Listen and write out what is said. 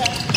Okay.